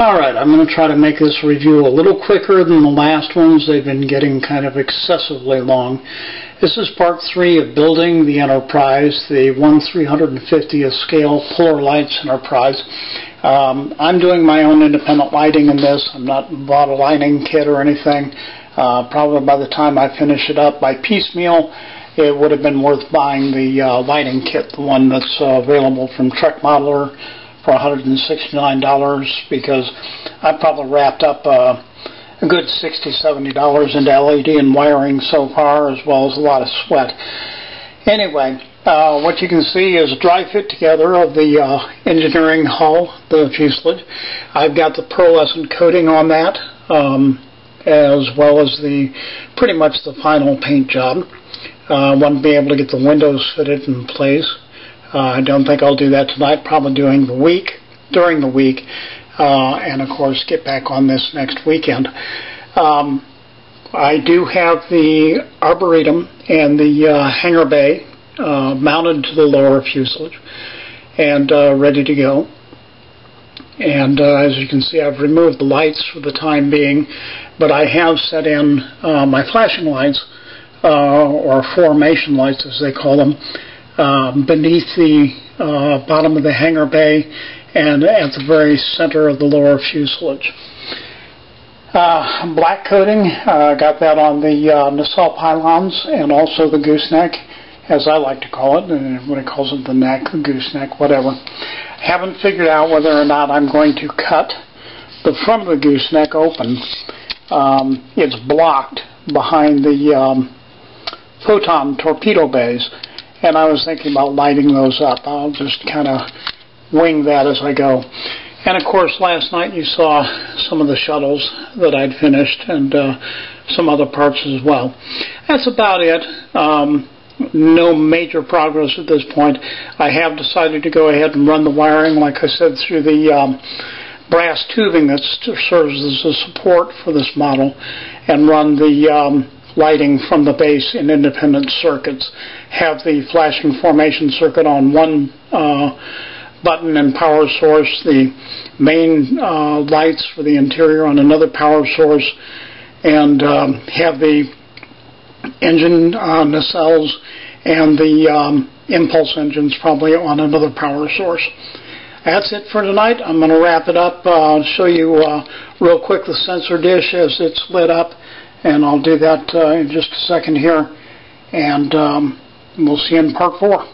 Alright, I'm going to try to make this review a little quicker than the last ones. They've been getting kind of excessively long. This is part three of building the Enterprise, the 1 350th scale Polar Lights Enterprise. Um, I'm doing my own independent lighting in this. I'm not bought a lighting kit or anything. Uh, probably by the time I finish it up by piecemeal, it would have been worth buying the uh, lighting kit, the one that's uh, available from Trek Modeler for $169 because I probably wrapped up uh, a good $60, $70 into LED and wiring so far, as well as a lot of sweat. Anyway, uh, what you can see is a dry fit together of the uh, engineering hull, the fuselage. I've got the pearlescent coating on that, um, as well as the pretty much the final paint job. I uh, want to be able to get the windows fitted in place. Uh, I don't think I'll do that tonight, probably during the week, during the week, uh, and of course get back on this next weekend. Um, I do have the Arboretum and the uh, hangar bay uh, mounted to the lower fuselage and uh, ready to go. And uh, as you can see, I've removed the lights for the time being, but I have set in my flashing lights, or formation lights as they call them, um, beneath the uh, bottom of the hangar bay and at the very center of the lower fuselage. Uh, black coating, uh, got that on the uh, nacelle pylons and also the gooseneck, as I like to call it, and everybody calls it the neck, the gooseneck, whatever. Haven't figured out whether or not I'm going to cut the front of the gooseneck open. Um, it's blocked behind the um, photon torpedo bays and I was thinking about lighting those up. I'll just kind of wing that as I go. And of course, last night you saw some of the shuttles that I'd finished and uh, some other parts as well. That's about it. Um, no major progress at this point. I have decided to go ahead and run the wiring, like I said, through the um, brass tubing that serves as a support for this model and run the um, lighting from the base in independent circuits. Have the flashing formation circuit on one uh, button and power source, the main uh, lights for the interior on another power source, and um, have the engine uh, nacelles and the um, impulse engines probably on another power source. That's it for tonight. I'm going to wrap it up. I'll show you uh, real quick the sensor dish as it's lit up and I'll do that uh, in just a second here, and um, we'll see you in part four.